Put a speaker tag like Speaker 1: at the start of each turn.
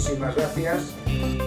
Speaker 1: muchísimas gracias.